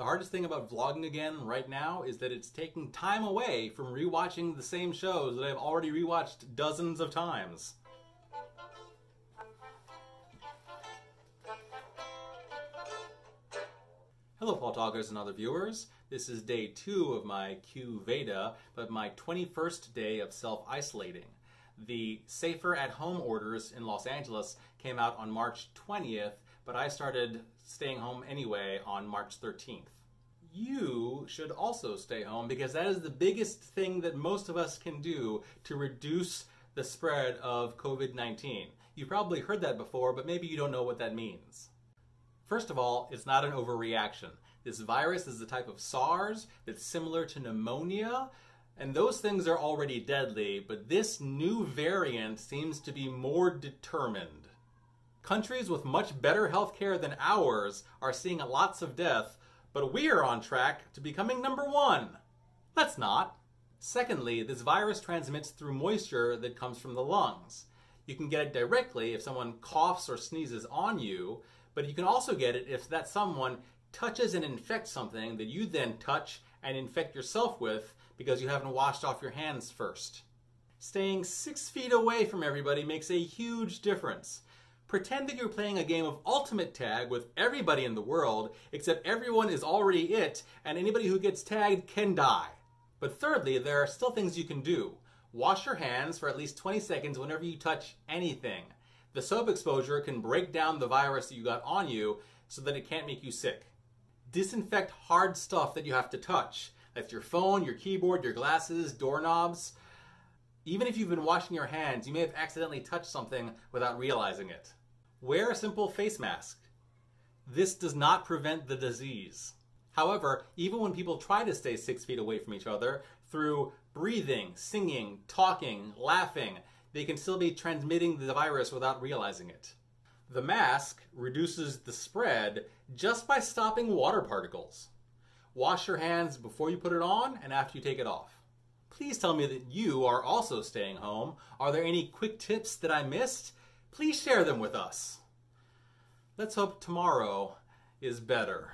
The hardest thing about vlogging again right now is that it's taking time away from rewatching the same shows that I've already rewatched dozens of times. Hello Paul Talkers and other viewers. This is day two of my Q Veda, but my 21st day of self-isolating. The safer at home orders in Los Angeles came out on March 20th, but I started staying home anyway on March 13th. You should also stay home because that is the biggest thing that most of us can do to reduce the spread of COVID 19. You've probably heard that before, but maybe you don't know what that means. First of all, it's not an overreaction. This virus is the type of SARS that's similar to pneumonia, and those things are already deadly, but this new variant seems to be more determined. Countries with much better healthcare than ours are seeing lots of death, but we are on track to becoming number one. Let's not. Secondly, this virus transmits through moisture that comes from the lungs. You can get it directly if someone coughs or sneezes on you, but you can also get it if that someone touches and infects something that you then touch and infect yourself with because you haven't washed off your hands first. Staying six feet away from everybody makes a huge difference. Pretend that you're playing a game of ultimate tag with everybody in the world, except everyone is already it, and anybody who gets tagged can die. But thirdly, there are still things you can do. Wash your hands for at least 20 seconds whenever you touch anything. The soap exposure can break down the virus that you got on you so that it can't make you sick. Disinfect hard stuff that you have to touch. That's your phone, your keyboard, your glasses, doorknobs. Even if you've been washing your hands, you may have accidentally touched something without realizing it. Wear a simple face mask. This does not prevent the disease. However, even when people try to stay six feet away from each other through breathing, singing, talking, laughing, they can still be transmitting the virus without realizing it. The mask reduces the spread just by stopping water particles. Wash your hands before you put it on and after you take it off. Please tell me that you are also staying home. Are there any quick tips that I missed? Please share them with us. Let's hope tomorrow is better.